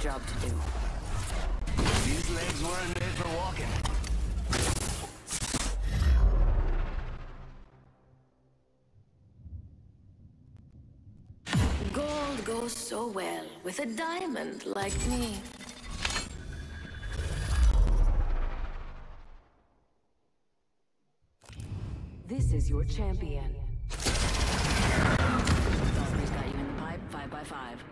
job to do. These legs weren't made for walking. Gold goes so well with a diamond like me. This is your champion. Valkyrie's got you in the pipe, five by five.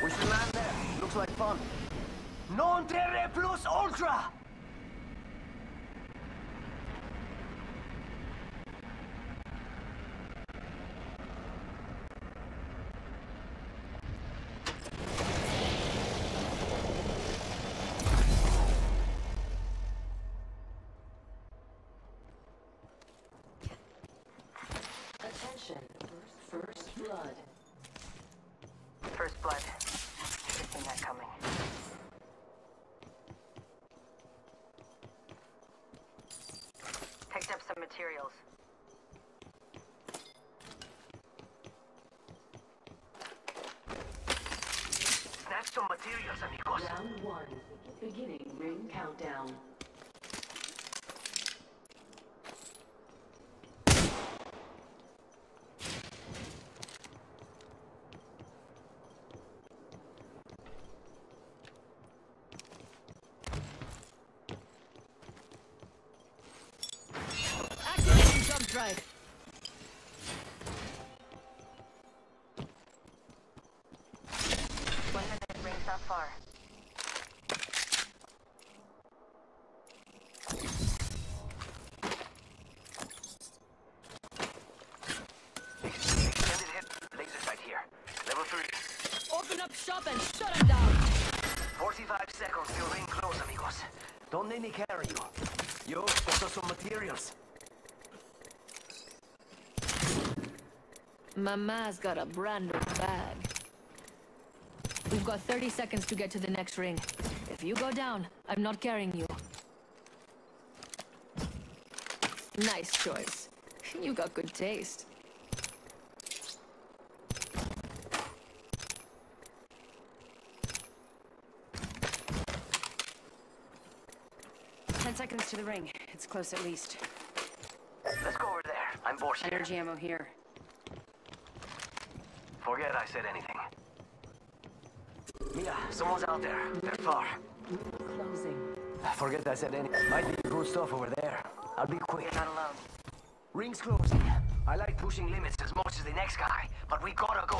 We should land there. Looks like fun. Non terre plus ultra! Attention, first blood. First blood. Materials. Snatch some materials, amigos. Round one, beginning ring countdown. Activating jump drive. One minute rings not far. Extended hit laser sight here. Level 3. Open up shop and shut him down. 45 seconds till ring close, amigos. Don't let me carry you. Yo, also some materials. Mama's got a brand new bag. We've got 30 seconds to get to the next ring. If you go down, I'm not carrying you. Nice choice. You got good taste. Ten seconds to the ring. It's close at least. Let's go over there. I'm Borscht here. Energy ammo here. Forget I said anything. Mia, someone's out there. They're far. Closing. Forget I said anything. Might be good stuff over there. I'll be quick. You're not alone. Ring's closing. I like pushing limits as much as the next guy, but we gotta go.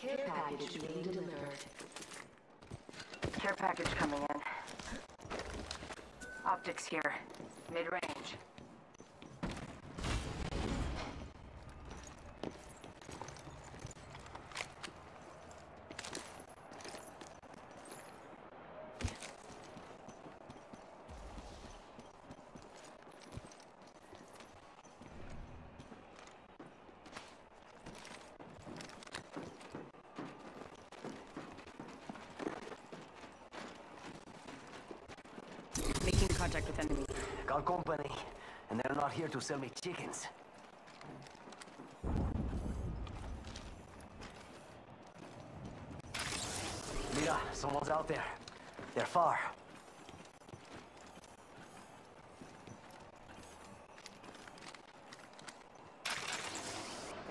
Care package being delivered. Care package coming in. Optics here. Mid-range. Contact with enemy. Got company, and they're not here to sell me chickens. Mira, someone's out there. They're far.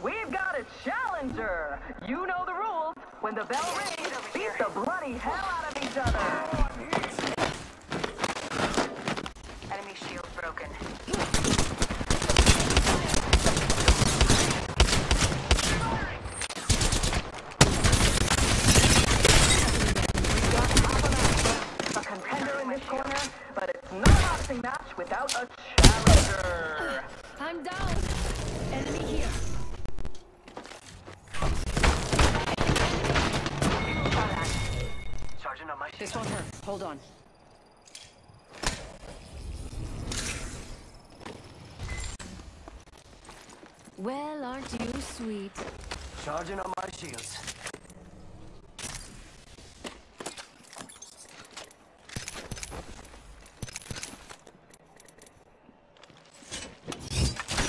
We've got a challenger. You know the rules. When the bell rings, beat the bloody hell out of each other. Enemy shield broken. match without a challenger. I'm down. Enemy here. Charging on my This shield. won't hurt. Hold on. Well, aren't you sweet? Charging on my shields.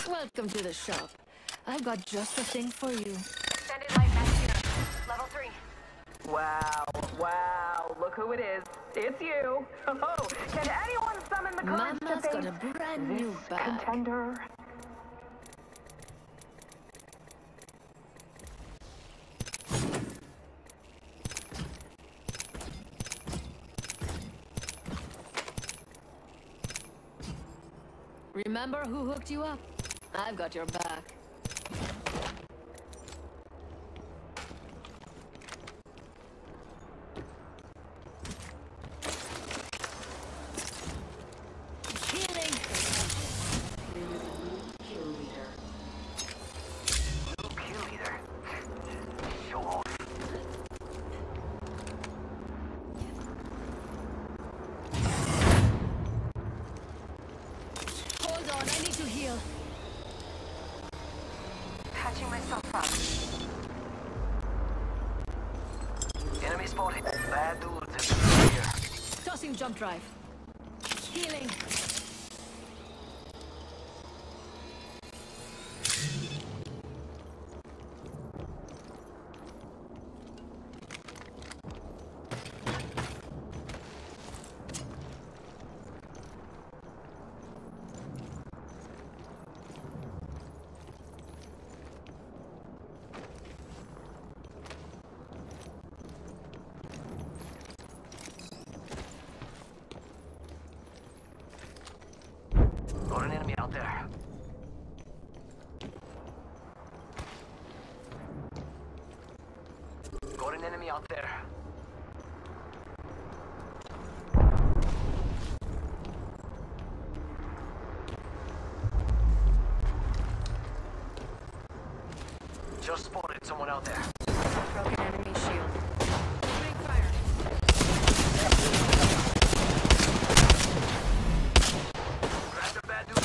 Welcome to the shop. I've got just the thing for you. Extended light mag here. Level three. Wow, wow, look who it is. It's you. Oh, can anyone summon the courage Mama's to got a brand new bag. contender? Remember who hooked you up? I've got your back. Healing. New kill leader. Show off. Hold on, I need to heal. Patching myself up. Enemy spotted. Bad dudes have been here. Tossing jump drive. Healing. Got an enemy out there. Got an enemy out there. Just spotted someone out there. Broken enemy shield. Opening fire. Grab the bad dude.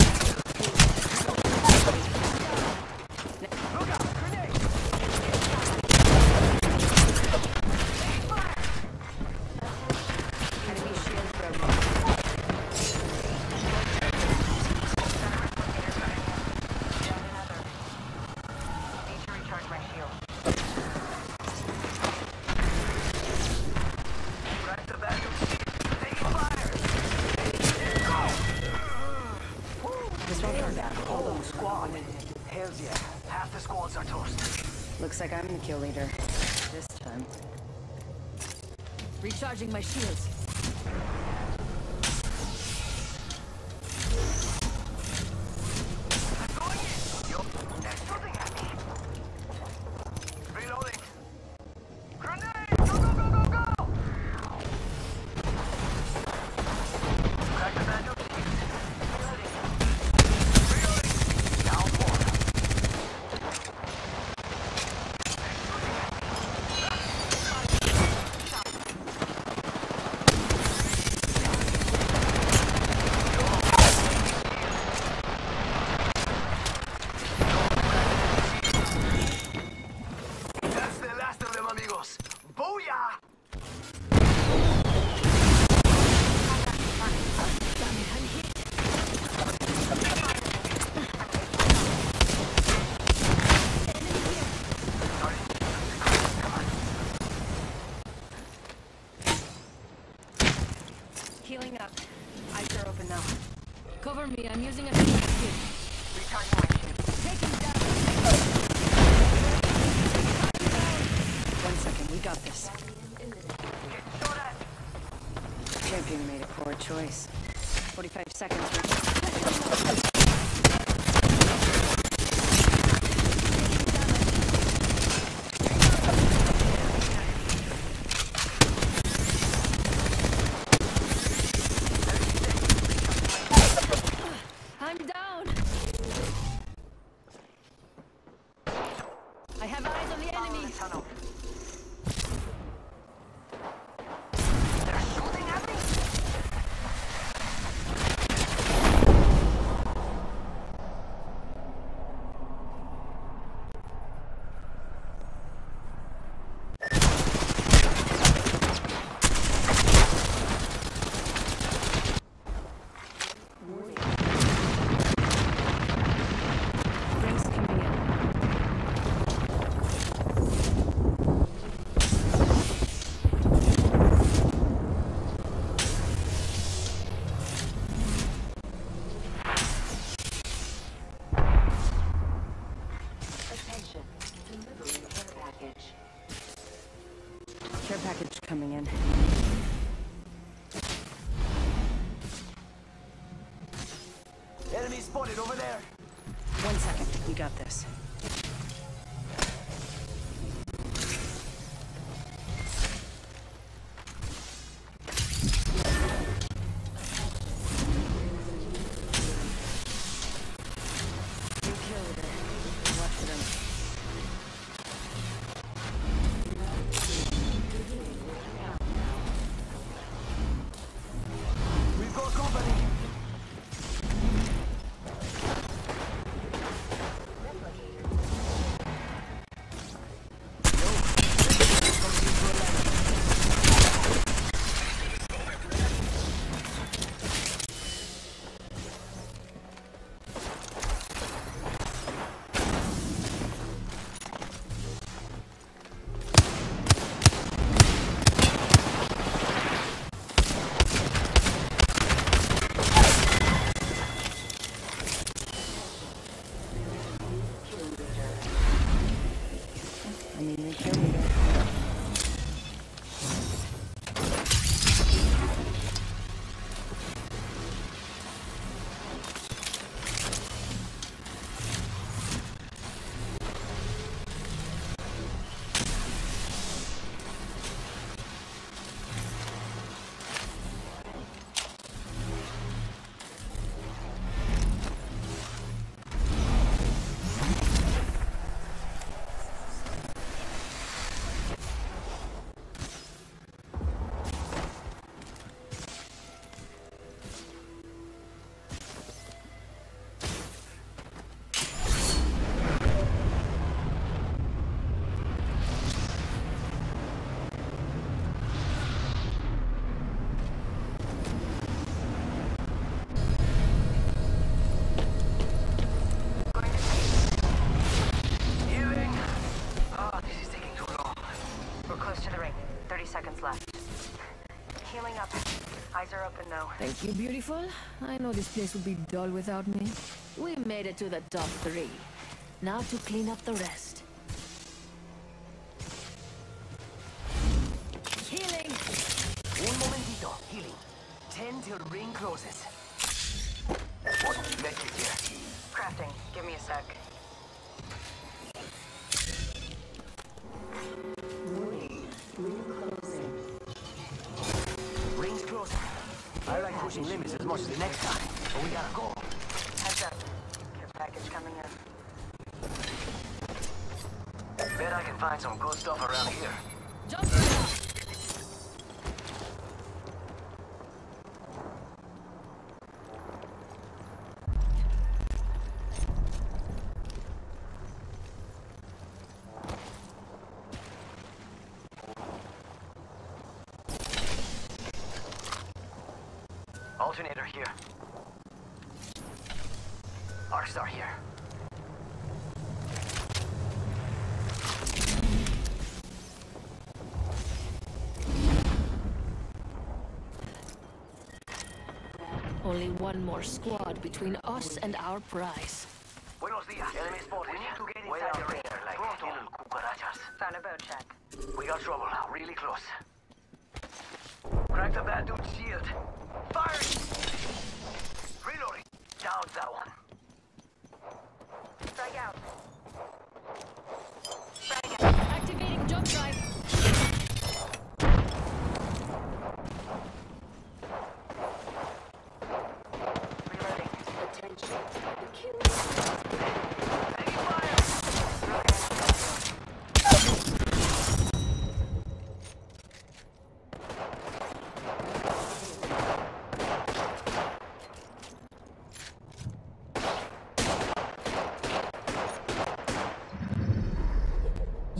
Enemy shield broken. Need to recharge my shield. Grab the bad dude. Taking fire. This won't hurt. Hold on. Squad. Hells yeah. Half the squads are toast. Looks like I'm the kill leader. This time. Recharging my shields. Going in. Yo, they're shooting at me. Reloading. Grenade! Go, go, go, go, go! Crack the bad dude. Reloading. Reloading. Down one. That's the last of them, amigos. Booyah! Healing up. Eyes are open now. Cover me, I'm using a healing kit. Recharging my shield. Taking down. One second, we got this. Shot at. Champion made a poor choice. 45 seconds. Healing up. Eyes are open now. Thank you, beautiful. I know this place would be dull without me. We made it to the top three. Now to clean up the rest. Healing! Un momentito. Healing. Ten till ring closes. What? Medkit here. Crafting. Give me a sec. Pushing limits as much as the next time, but we gotta go. Heads up. Care package coming in. Bet I can find some good stuff around here. Jump Alternator here. Arc star here. Only one more squad between us and our prize. Buenos días. Enemy spotted. We need to get inside the ring. Like little cucarachas. Found a boat check. We got trouble. Really close. Crack the bad dude's shield. Firing! Reloading. Down that one. Strike out. Strike out. Activating jump drive. Reloading. Taking fire!